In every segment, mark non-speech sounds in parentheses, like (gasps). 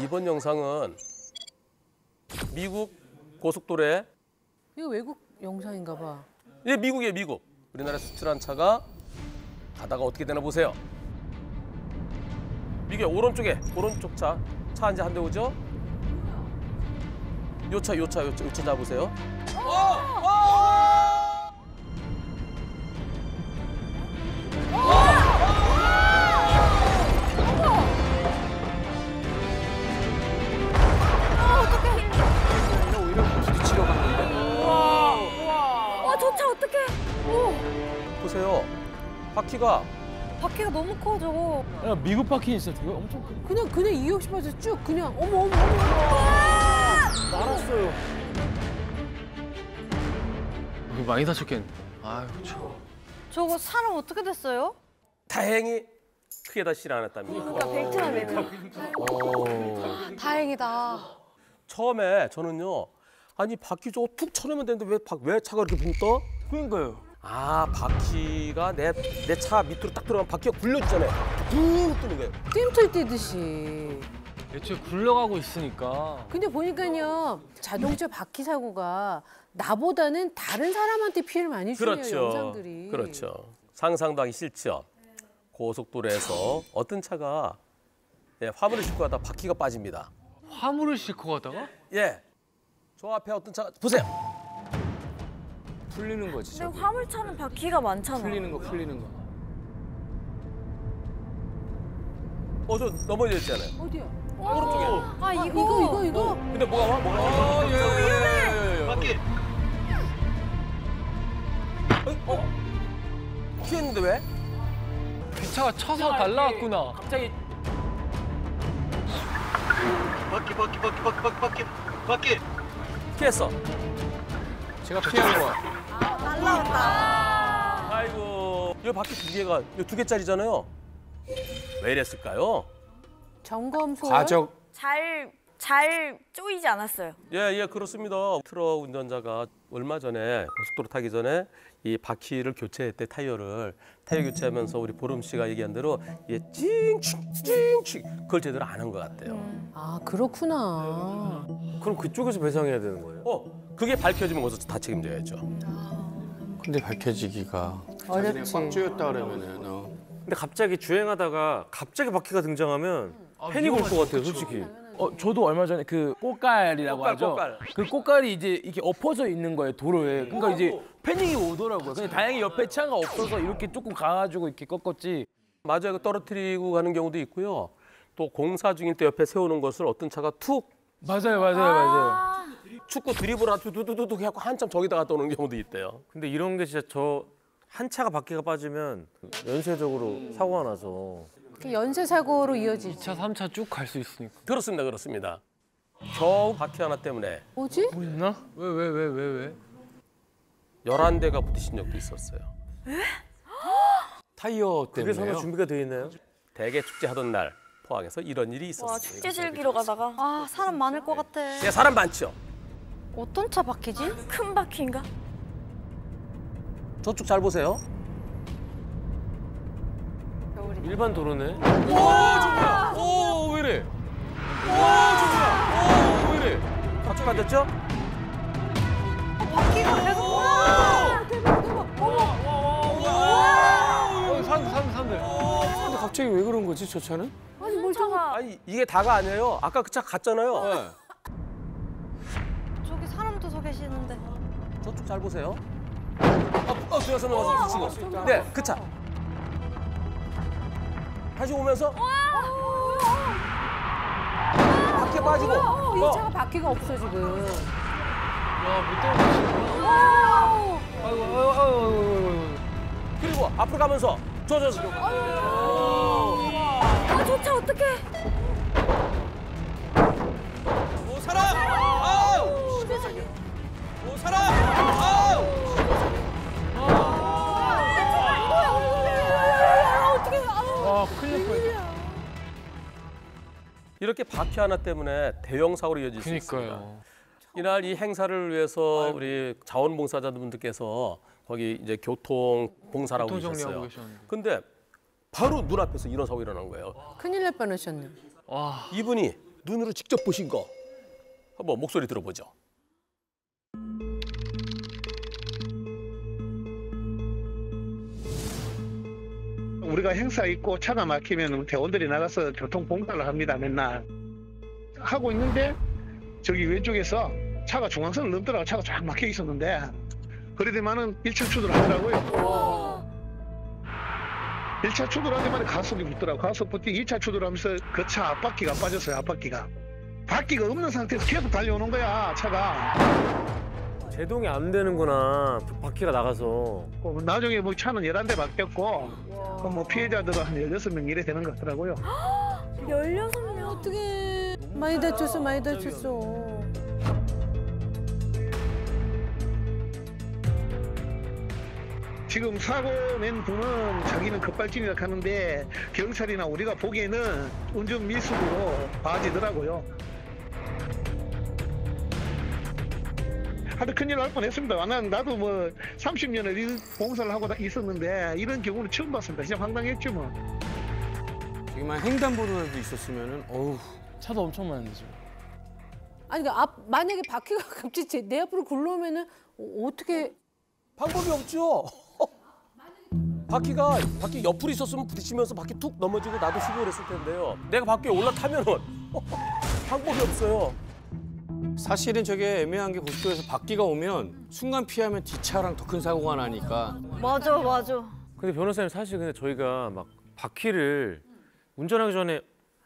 이번 영상은 미국 고속도로에 이거 외국 영상인가 봐. 예, 미국이에요, 미국. 우리나라에 수출한 차가 가다가 어떻게 되나 보세요. 미국의 오른쪽에 오른쪽 차, 차 한 대 한 대 오죠? 요 차, 요 차, 요 차, 요차 잡으세요. 오 바퀴가 바퀴가 너무 커, 저거. 야, 미국 바퀴 진짜 되게 엄청 큰. 그냥 그냥 이혁씨 맞아 쭉 그냥 어머 어머 어머. 날았어요. 이거 많이 다쳤겠네. 아유, 참. 저거 사람 어떻게 됐어요? 다행히 크게 다치지 않았답니다. 그러니까 벨트만 매면. 어. 다행이다. 처음에 저는요, 아니 바퀴 저거 툭 쳐내면 되는데 왜, 바- 왜 차가 이렇게 붕 떠? 그러니까요. 아 바퀴가 내 내 차 밑으로 딱 들어가면 바퀴가 굴려주잖아요. 붕 뜨는 거예요. 뜀틀 뛰듯이. 애초에 굴러가고 있으니까. 근데 보니까요 자동차 바퀴 사고가 나보다는 다른 사람한테 피해를 많이 주네요 그렇죠. 영상들이. 그렇죠. 상상도 하기 싫죠. 고속도로에서 어떤 차가 예, 화물을 싣고 가다 바퀴가 빠집니다. 화물을 싣고 가다가 예. 저 앞에 어떤 차가 보세요. 풀리는 거지. 근데 저기. 화물차는 바퀴가 많잖아. 풀리는 거, 풀리는 거. 어, 저 넘어져 있잖아요. 어디야? 오른쪽에. 아, 이거. 이거 이거 이거. 근데 뭐가 와? 뭐가 와? 예, 예, 예. 바퀴. 어? 피했는데 왜? 기차가 쳐서 날라왔구나. 갑자기 바퀴 바퀴 바퀴 바퀴 바퀴 바퀴 바퀴 피했어. 제가 피한 거야. 아이고. 이 바퀴 두 개가 이두 개짜리잖아요. 왜 이랬을까요? 점검 소홀. 과적. 잘, 잘 쪼이지 않았어요. 예, 예, 그렇습니다. 트럭 운전자가 얼마 전에 고속도로 타기 전에 이 바퀴를 교체했대 타이어를 타이어 교체하면서 우리 보름 씨가 얘기한 대로 이게 찡칭 찡칭 그걸 제대로 안 한 것 같대요. 아 그렇구나. 그럼 그쪽에서 배상해야 되는 거예요? 어, 그게 밝혀지면 거기서 다 책임져야죠. 근데 밝혀지기가 어렵지. 꽉 조였다 그러면은 어. 근데 갑자기 주행하다가 갑자기 바퀴가 등장하면 패닉 올 것 같아요, 솔직히. 어, 저도 얼마 전에 그 꽃갈이라고 꽃갈, 하죠. 꽃갈. 그 꽃갈이 이제 이렇게 엎어져 있는 거예요 도로에. 그러니까 이제 패닉이 오더라고요. 근데 다행히 옆에 차가 없어서 이렇게 조금 가가지고 이렇게 꺾었지. 맞아요. 그 떨어뜨리고 가는 경우도 있고요. 또 공사 중일 때 옆에 세우는 것을 어떤 차가 툭 맞아요, 맞아요, 맞아요. 축구 드리블 하고 두두두두 해갖고 한참 저기다가 떠오는 경우도 있대요. 근데 이런 게 진짜 저 한 차가 바퀴가 빠지면 연쇄적으로 사고가 나서 그 연쇄 사고로 이어지지. 2차, 3차 쭉 갈 수 있으니까. 그렇습니다, 그렇습니다. 겨우 바퀴 하나 때문에 뭐지? 뭐 있나? 왜, 왜, 왜, 왜, 왜? 11대가 부딪힌 적도 있었어요. 타이어 그게 설마 때문에요. 준비가 돼 있나요? 대개 축제 하던 날 포항에서 이런 일이 와, 있었어요. 축제 즐기러 가다가. 아, 사람 많을 것 같아. 예, 사람 많죠. 어떤 차 바퀴지? 큰 바퀴인가? 저쪽 잘 보세요. 일반 도로네. 오, 왜 이래? 오, 왜 이래? 박수 받았죠? 바퀴가 계속. 어, 산, 산, 산들. 근데 갑자기 왜 그런 거지 저 차는? 아니, 뭘 차가. 아니 이게 다가 아니에요. 아까 그 차 갔잖아요. 네. 저기 사람도 서 계시는데. 저쪽 잘 보세요. 어, 어 들어서 넘어서 지금. 네, 그 차. 다시 오면서 바퀴 빠지고. 어, 이 어, 차가 바퀴가 없어 지금. 야, 못 떨어지시구나. 아이고, 아이고, 아이고. 그리고 앞으로 가면서 저저 저. 아, 저차 어떡해. 오 사람! 아우! 오 사람! 큰일 날 뻔했다. 이렇게 바퀴 하나 때문에 대형 사고로 이어질 수 있습니다. 이날 이 행사를 위해서 우리 자원봉사자분들께서 거기 이제 교통 봉사라고 계셨어요. 계셨는데. 근데 바로 눈앞에서 이런 사고 가 일어난 거예요. 큰일 날 뻔하셨네. 와, 이분이 눈으로 직접 보신 거 한번 목소리 들어보죠. 우리가 행사 있고 차가 막히면 대원들이 나가서 교통 봉사를 합니다 맨날. 하고 있는데 저기 왼쪽에서 차가 중앙선을 넘더라고 차가 쫙 막혀 있었는데 그러더만은 1차 추돌 하더라고요. 1차 추돌하더만 가속이 붙더라고. 가속 붙더니 2차 추돌하면서 그 차 앞바퀴가 빠졌어요 앞바퀴가. 바퀴가 없는 상태에서 계속 달려오는 거야 차가 제동이 안 되는구나. 바퀴가 나가서. 어, 나중에 뭐 차는 11대 바뀌었고 그뭐 피해자들은 한 16명 이래 되는 것 같더라고요 (gasps) 16명. 어떻게 많이 다쳤어 많이 다쳤어. 지금 사고 낸 분은 자기는 급발진이라 하는데 경찰이나 우리가 보기에는 운전 미숙으로 봐지더라고요. 하여튼 큰일 날 뻔했습니다. 난 나도 뭐 30년을 일 봉사를 하고 다- 있었는데 이런 경우는 처음 봤습니다. 진짜 황당했죠 뭐. 저기만 횡단보도라도 있었으면은 어우 차도 엄청 많은데 아니 그러니까 앞 만약에 바퀴가 (laughs) 갑자기 제- 내 앞으로 굴러오면은 어, 어떻게 방법이 없죠. (laughs) 바퀴가 바퀴 옆으로 있었으면 부딪히면서 바퀴 툭 넘어지고 나도 수고를 했을 텐데요. 내가 바퀴에 올라타면은 (laughs) 방법이 없어요. 사실은 저게 애매한 게 고속도로에서 바퀴가 오면 순간 피하면 뒷차랑 더 큰 사고가 나니까 맞아, 맞아. 근데 변호사님 사실 근데 저희가 막 바퀴를 운전하기 전에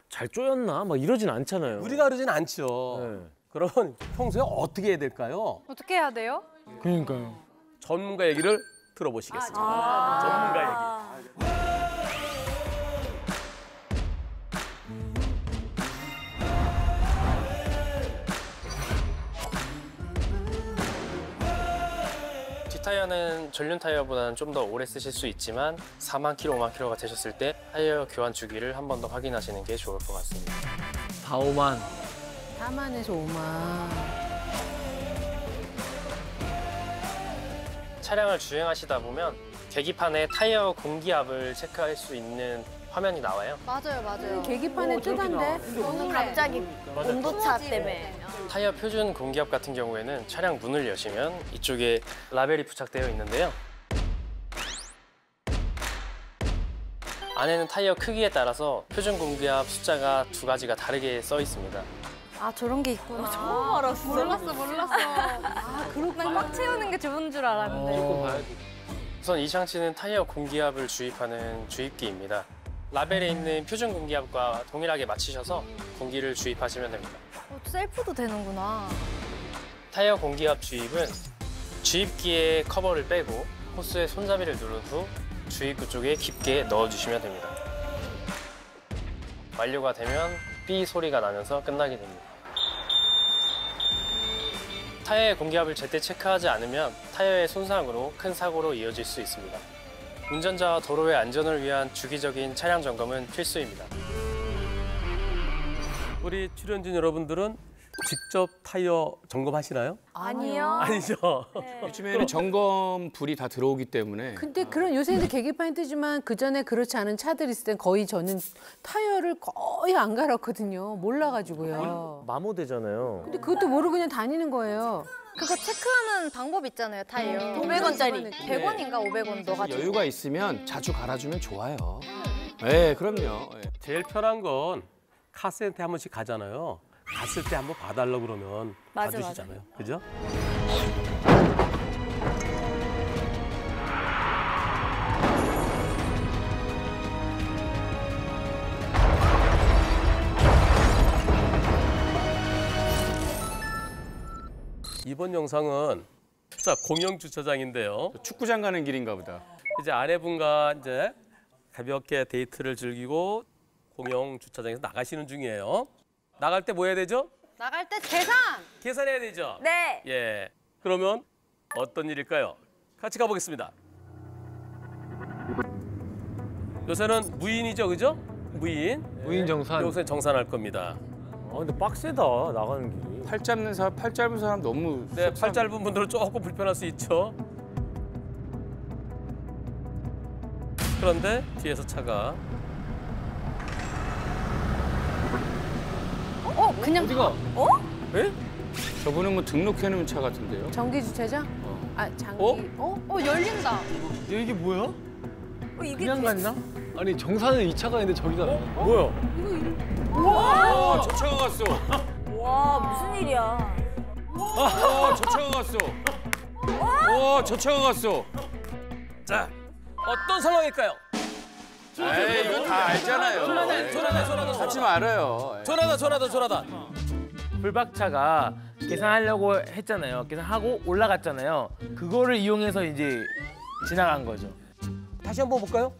잘 쪼였나 막 이러진 않잖아요. 우리가 그러진 않죠. 네. 그러면 평소에 어떻게 해야 될까요? 어떻게 해야 돼요? 그러니까요 전문가 얘기를 들어보시겠습니다. 전문가 얘기. 타이어는 전륜 타이어보다는 좀 더 오래 쓰실 수 있지만 4만 킬로, 5만 킬로가 되셨을 때 타이어 교환 주기를 한 번 더 확인하시는 게 좋을 것 같습니다. 4, 5만 4만에서 5만. 차량을 주행하시다 보면 계기판에 타이어 공기압을 체크할 수 있는 화면이 나와요. 맞아요, 맞아요. 계기판에 뜨던데. 갑자기 온도차 때문에. 타이어 표준 공기압 같은 경우에는 차량 문을 여시면 이쪽에 라벨이 부착되어 있는데요. 안에는 타이어 크기에 따라서 표준 공기압 숫자가 두 가지가 다르게 써 있습니다. 아, 저런 게 있구나. 처음 알았어. 몰랐어, 몰랐어. 아, 그렇구나. 난꽉 채우는 게 좋은 줄 알았는데. 우선 이 장치는 타이어 공기압을 주입하는 주입기입니다. 라벨에 있는 표준 공기압과 동일하게 맞추셔서 공기를 주입하시면 됩니다. 어, 셀프도 되는구나. 타이어 공기압 주입은 주입기의 커버를 빼고 호스의 손잡이를 누른 후 주입구 쪽에 깊게 넣어주시면 됩니다. 완료가 되면 삐 소리가 나면서 끝나게 됩니다. 타이어의 공기압을 제때 체크하지 않으면 타이어의 손상으로 큰 사고로 이어질 수 있습니다. 운전자와 도로의 안전을 위한 주기적인 차량 점검은 필수입니다. 우리 출연진 여러분들은 직접 타이어 점검하시나요? 아니요. 아니죠. 요즘에는 점검 불이 다 들어오기 때문에 근데 그런 요새는 계기판이 뜨지만 그 전에 그렇지 않은 차들 있을 땐 거의 저는 타이어를 거의 안 갈았거든요. 몰라가지고요. 마모되잖아요. 근데 그것도 모르고 그냥 다니는 거예요. 그거 체크하는 방법 있잖아요, 타이어. 음, 500원짜리. 네. 100원인가 500원 넣어가지고. 여유가 있으면 자주 갈아주면 좋아요. 네, 그럼요. 예. 제일 편한 건 카센터 한 번씩 가잖아요. 갔을 때 한번 봐달라고 그러면 맞아, 봐주시잖아요. 그죠? 이번 영상은 자 공영 주차장인데요. 축구장 가는 길인가 보다. 이제 아내분과 이제 가볍게 데이트를 즐기고 공영 주차장에서 나가시는 중이에요. 나갈 때 뭐 해야 되죠? 나갈 때 계산! 계산해야 되죠. 네. 예. 그러면 어떤 일일까요? 같이 가보겠습니다. 요새는 무인이죠, 그죠? 무인. 무인 정산 요새 정산할 겁니다. 아 근데 빡세다 나가는 길이. 팔 짧는 사람, 팔 짧은 사람 너무 네, 속상- 팔 짧은 분들은 조금 불편할 수 있죠. 그런데 뒤에서 차가 어, 그냥 어디가? 저분은 뭐 등록해 놓은 차 같은데요? 전기 주차장? 아 장기. 어? 어? 어 열린다. 야, 이게 뭐야? 어 이게 그냥 갔나? 아니 정사는 이 차가 있는데 저기가 뭐야? 어, 저 차가 갔어. 와 무슨 일이야? 어, 저 차가 갔어. 어, 저 차가 갔어. 자, 어떤 상황일까요? 에이, 이거 다 알잖아요. 전화다, 전화다, 전화다, 같이 전화다. 말아요. 전화다, 전화다, 전화다. 불박차가 계산하려고 했잖아요. 계산하고 올라갔잖아요. 그거를 이용해서 이제 지나간 거죠. 다시 한번 볼까요?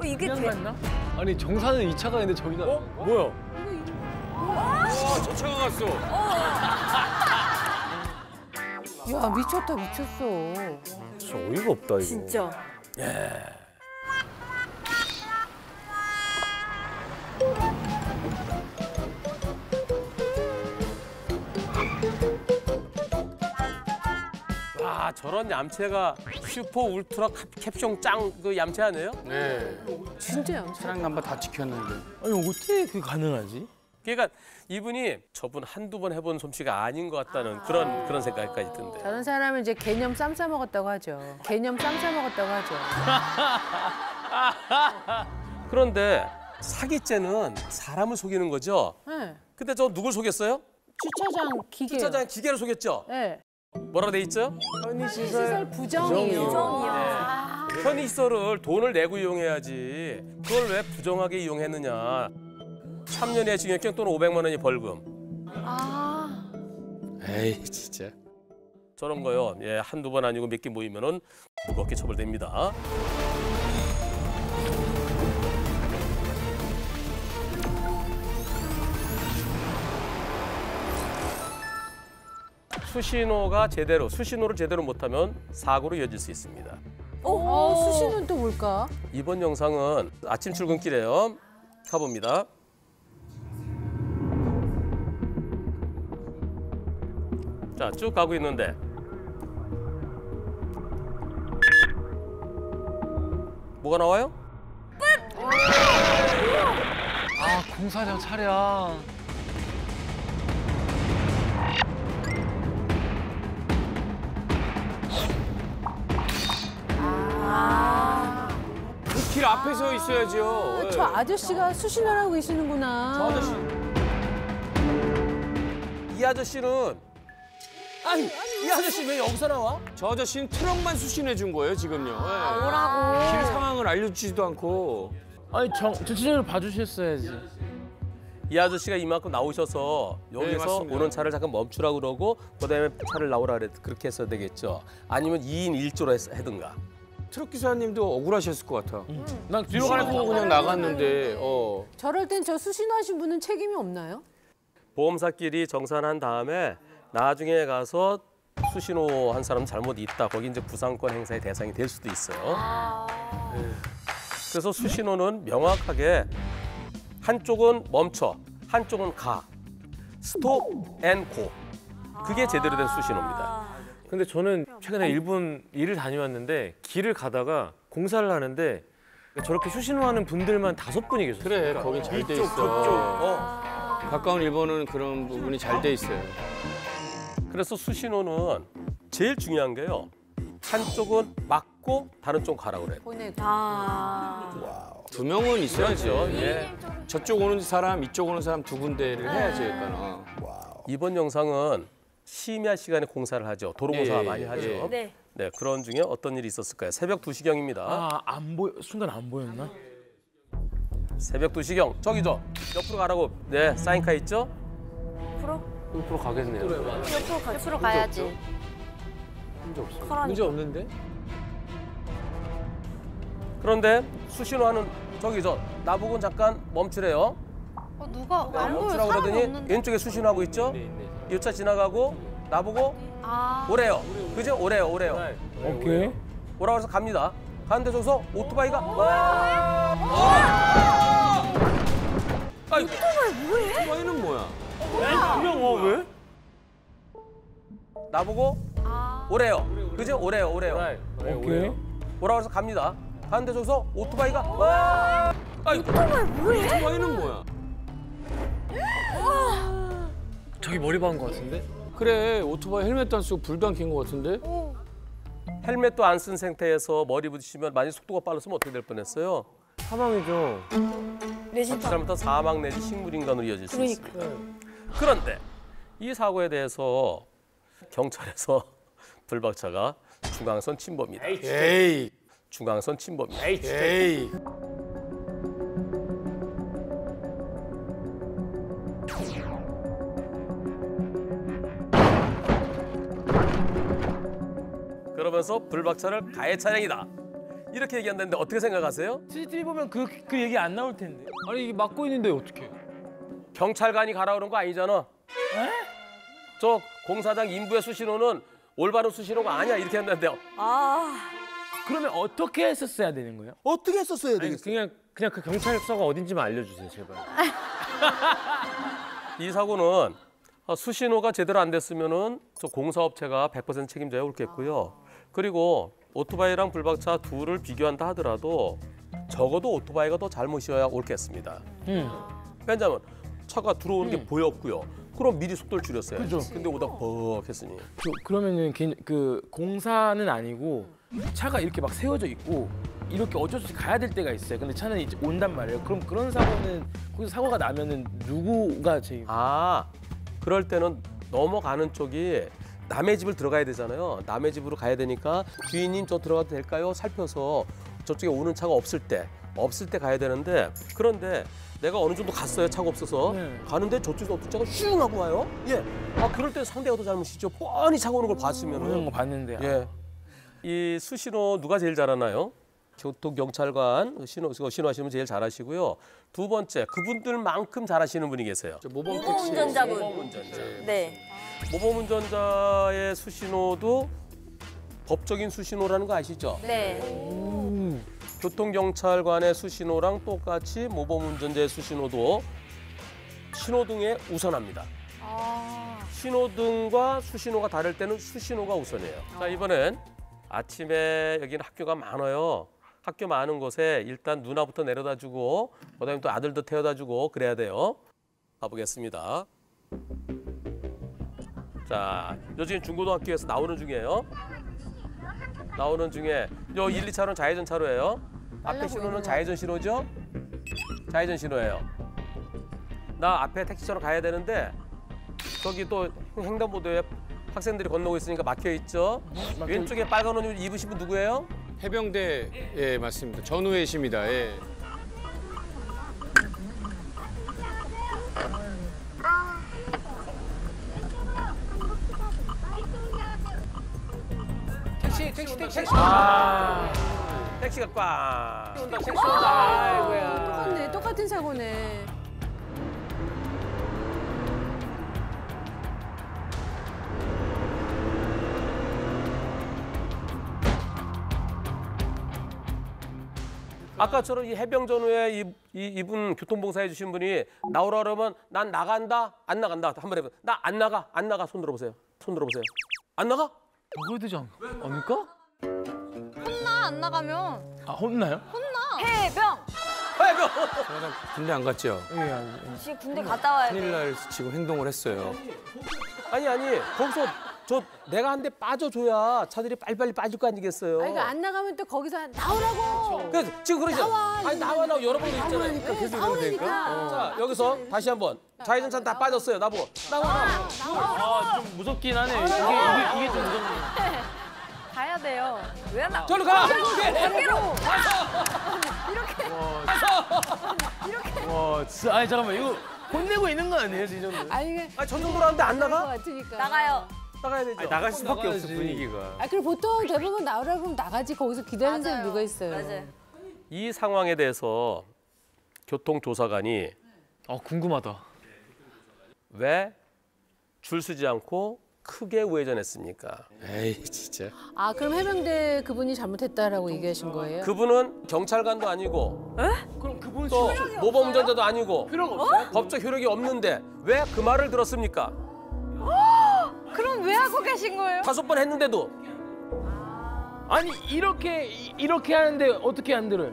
어 이게 돼? 갔나? 아니 정사는 이 차가 있는데 저기가 뭐야? 어, 저 차가 갔어. 야 미쳤다 미쳤어. 진짜 어이가 없다 이거. 진짜. 와, 저런 얌체가 슈퍼 울트라 캡- 캡숑 짱 그 얌체 아니에요? 네. 진짜 얌체. 차량 넘버 다 지켰는데. 아니 어떻게 그게 가능하지? 그러니까 이분이 저분 한두 번 해본 솜씨가 아닌 것 같다는 그런 그런 생각까지 든대. 저런 사람은 이제 개념 쌈싸 먹었다고 하죠. 개념 쌈싸 먹었다고 하죠. (laughs) 그런데 사기죄는 사람을 속이는 거죠. 네. 근데 저 누굴 속였어요? 주차장 기계. 주차장 기계를 속였죠. 네. 뭐라고 돼 있죠? 시설 부정이에요. 부정이야. 편의시설을 돈을 내고 이용해야지. 그걸 왜 부정하게 이용했느냐. 3년의 징역형 또는 500만 원의 벌금. 아. 에이, 진짜. 저런 거요. 예, 한두 번 아니고 몇 개 모이면은 무겁게 처벌됩니다. 수신호가 제대로 수신호를 제대로 못하면 사고로 이어질 수 있습니다. 어, 수신은 또 뭘까? 이번 영상은 아침 출근길에요. 가봅니다. 자, 쭉 가고 있는데 뭐가 나와요? 아 공사장 차량 길 앞에 서 있어야죠. 예. 저 아저씨가 수신을 하고 계시는구나. 저 아저씨. 이 아저씨는 아니, 이 아저씨 왜 여기서 나와? 저 아저씨는 트럭만 수신해 준 거예요, 지금요. 예. 오라고. 길 상황을 알려주지도 않고. 아니 정 주차장을 봐주셨어야지. 이 아저씨가 이만큼 나오셔서 여기서 맞습니다. 오는 차를 잠깐 멈추라고 그러고 그다음에 차를 나오라 그랬 그렇게 했어야 되겠죠. 아니면 2인 1조로 했, 하든가. 트럭 기사님도 억울하셨을 것 같아. 난 뒤로 뒤로 가는 가고 거 그냥 나갔는데, 어. 저럴 땐 저 수신호하신 분은 책임이 없나요? 보험사끼리 정산한 다음에 나중에 가서 수신호 한 사람 잘못 있다. 거기 이제 구상권 행사의 대상이 될 수도 있어요. 네. 그래서 수신호는 명확하게 한쪽은 멈춰, 한쪽은 가. Stop and go. 그게 제대로 된 수신호입니다. 근데 저는 최근에 일본 일을 다녀왔는데 길을 가다가 공사를 하는데 저렇게 수신호하는 분들만 다섯 분이 계셨어요. 그래, 그러니까 거긴 잘 돼 있어. 저쪽. 어. 가까운 일본은 그런 부분이 잘 돼 있어요. 그래서 수신호는 제일 중요한 게요. 한쪽은 막고 다른 쪽 가라고 그래요. 보내고. 아. 두 명은 있어야죠. 그렇죠. 예. 저쪽 오는 사람, 이쪽 오는 사람 두 군데를 해야지, 그러니까. 이번 영상은 심야 시간에 공사를 하죠. 도로공사 예, 많이 예, 하죠. 예. 네. 네. 그런 중에 어떤 일이 있었을까요? 새벽 2시경입니다. 아 안 보여 순간 안 보였나? 새벽 2시경. 저기 저 옆으로 가라고. 네, 사인카 있죠? 프로? 옆으로 가겠네요. 옆으로 가. 옆으로 가야지. 문제 없어. 문제 없는데? 그런데 수신호하는 저기 저 나보고 잠깐 멈추래요. 어 누가 안 보여. 멈추라고 그러더니 없는데. 왼쪽에 수신호하고 있죠? 네, 네. 이차 지나가고 나보고 아. 오래요. 그죠? 오래요, 오래요. 오케이. 오라고 해서 갑니다. 가는데 저기서 오토바이가 오토바이는 뭐야? 그냥 어 왜? 나보고 아. 오래요. 그죠? 오래요, 오래요. 오케이. 오라고 해서 갑니다. 가는데 저기서 오토바이가 오토바이는 뭐야? 저기 머리 박은 것 같은데? 그래 오토바이 헬멧도 안 쓰고 불도 안켠것 같은데? 헬멧도 안 쓴 상태에서 머리 부딪히면 만약 속도가 빨랐으면 어떻게 될 뻔했어요? 사망이죠. 자칫 잘못하면 사망 내지 식물인간으로 이어질 수 있습니다. 그런데 이 사고에 대해서 경찰에서 (laughs) 불박차가 중앙선 침범이다. 에이 중앙선 침범이다. 에이 그 러면서 불박차를 가해 차량이다. 이렇게 얘기한다는데 어떻게 생각하세요? CCTV 보면 그, 그 얘기 안 나올 텐데. 아니 이게 막고 있는데 어떻게? 경찰관이 가라 그런 거 아니잖아. 저 공사장 인부의 수신호는 올바른 수신호가 아니야 이렇게 한다는데요. 아. 그러면 어떻게 했었어야 되는 거예요? 어떻게 했었어야 아니, 되겠어요? 그냥 그냥 그 경찰서가 어딘지만 알려주세요 제발. (laughs) 이 사고는 어, 수신호가 제대로 안 됐으면은 저 공사업체가 100% 책임져야 옳겠고요. 그리고 오토바이랑 불박차 둘을 비교한다 하더라도 적어도 오토바이가 더 잘못이어야 옳겠습니다. 응. 왜냐하면 차가 들어오는 게 음. 보였고요. 그럼 미리 속도를 줄였어요. 그죠. 근데 오다 벅 했으니. 그, 그러면은 개인- 그 공사는 아니고 차가 이렇게 막 세워져 있고 이렇게 어쩔 수 없이 가야 될 때가 있어요. 근데 차는 이제 온단 말이에요. 그럼 그런 사고는 거기서 사고가 나면은 누구가 제일 아, 그럴 때는 넘어가는 쪽이 남의 집을 들어가야 되잖아요. 남의 집으로 가야 되니까 주인님 저 들어가도 될까요? 살펴서 저쪽에 오는 차가 없을 때, 없을 때 가야 되는데 그런데 내가 어느 정도 갔어요. 차가 없어서 네. 가는데 저쪽에서 어떤 차가 슝 하고 와요. 예. 아 그럴 때 상대가 더 잘못이죠. 뻔히 차가 오는 걸 오는 봤으면은. 거 봤는데. 아, 예. 이 수신호 누가 제일 잘하나요? 교통 경찰관 신호 신호하시면 제일 잘하시고요. 두 번째 그분들만큼 잘하시는 분이 계세요. 저 모범 운전자분. 모범 운전자. 네. 모범 운전자의 수신호도 법적인 수신호라는 거 아시죠? 네. 교통경찰관의 수신호랑 똑같이 모범 운전자의 수신호도 신호등에 우선합니다. 아. 신호등과 수신호가 다를 때는 수신호가 우선이에요. 자 이번엔 아침에 여기는 학교가 많아요. 학교 많은 곳에 일단 누나부터 내려다주고 그다음에 또 아들도 태워다주고 그래야 돼요. 가보겠습니다. 자 요즘 중고등학교에서 나오는 중이에요. 나오는 중에 요 1, 2차로는 좌회전 차로예요. 앞에 신호는 좌회전 신호죠? 좌회전 신호예요. 나 앞에 택시차로 가야 되는데 저기 또 횡단보도에 학생들이 건너고 있으니까 막혀 있죠. 왼쪽에 빨간 옷 입으신 분 누구예요? 해병대 예 맞습니다. 전우회 씨입니다. 예. 택시, 택시, 택시, 택시. 아, 택시가 꽉. 택시 온다, 택시 온다. 아이고야. 똑같네, 똑같은 사고네. 아까처럼 이 해병 전후에 이, 이 이분 교통봉사해 주신 분이 나오라 그러면 난 나간다, 안 나간다. 한번 해봐. 나안 나가, 안 나가. 손 들어보세요. 손 들어보세요. 안 나가? 먹어야 되지 않- 않을까? 혼나 안 나가면 아 혼나요? 해병. 해병. 저는 군대 안 갔죠. 예, 아, 지금 군대 갔다 와야 큰일 돼. 날 지금 행동을 했어요. 아니 아니 거기서 저 내가 한 대 빠져줘야 차들이 빨리빨리 빠질 거 아니겠어요. 아니, 그러니까 안 나가면 또 거기서 나오라고. 그래서 지금 그러죠. 나와, 아니 나와 나와 여러 번 있잖아요. 나오라니까. 네, 나오라니까. 자 여기서 다시 한번 좌회전 차 다 빠졌어요. 나보고 나와. 아좀 무섭긴 하네. 이게 이게, 이게 좀 무섭네. (laughs) 가야 돼요. 왜안 나? 저리 가. (laughs) 와 진짜 아니 잠깐만 이거 혼내고 있는 거 아니에요 지금? 아니, 아니 저 정도로 하는데 안것 나가? 나가요. 나가야 되죠. 아니, 나갈 수밖에 나가야지. 없어 분위기가. 아, 그리고 보통 대부분 나오라 그러면 나가지. 거기서 기다리는 사람 누가 있어요. 맞아요. 이 상황에 대해서 교통조사관이 아 궁금하다. 왜 줄 서지 않고 크게 우회전했습니까? 에이 진짜. 아 그럼 해병대 그분이 잘못했다라고 얘기하신 거예요? 그분은 경찰관도 아니고 그럼 그분 또 모범 운전자도 아니고 필요가 없어요? 법적 효력이 없는데 왜 그 말을 들었습니까? 그럼 왜 하고 계신 거예요? 다섯 번 했는데도 아니 이렇게 이- 이렇게 하는데 어떻게 안 들어요?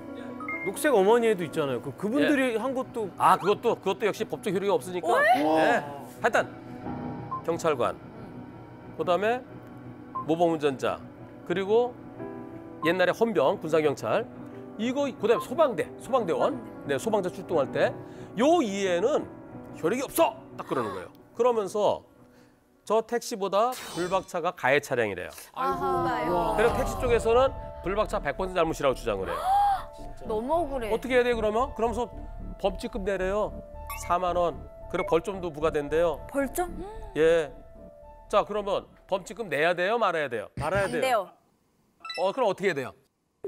녹색 어머니에도 있잖아요. 그 그분들이 한 것도 아 그것도 그것도 역시 법적 효력이 없으니까. 네. 하여튼 경찰관, 그다음에 모범운전자, 그리고 옛날에 헌병 군사경찰, 이거 그다음에 소방대, 소방대원, 네 소방대 출동할 때 요 이해는 효력이 없어 딱 그러는 거예요. 그러면서 저 택시보다 불박차가 가해 차량이래요. 그래서 택시 쪽에서는 불박차 100% 잘못이라고 주장을 해요. 너무 억울해. 어떻게 해야 돼요 그러면? 그러면서 범칙금 내래요. 4만 원. 그리고 벌점도 부과된대요. 벌점? 예. 자 그러면 범칙금 내야 돼요 말아야 돼요? 말아야 안 돼요. 돼요. 어 그럼 어떻게 해야 돼요?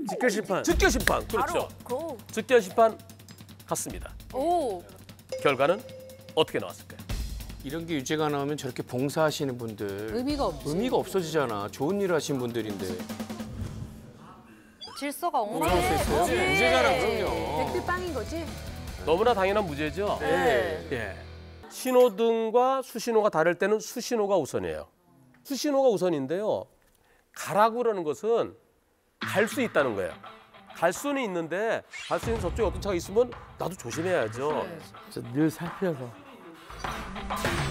직결 심판. 즉결 심판. 그렇죠. 고. 즉결 심판 갔습니다. 오. 결과는 어떻게 나왔을까요? 이런 게 유죄가 나오면 저렇게 봉사하시는 분들 의미가 없지. 의미가 없어지잖아. 좋은 일 하신 분들인데. 질서가 엉망이지. 유죄잖아 그럼요. 백대 빵인 거지? 너무나 당연한 무죄죠. 네. 예. 신호등과 수신호가 다를 때는 수신호가 우선이에요. 수신호가 우선인데요. 가라고 그러는 것은 갈 수 있다는 거예요. 갈 수는 있는데 갈 수 있는 저쪽에 어떤 차가 있으면 나도 조심해야죠. 늘 살펴서 Thank you.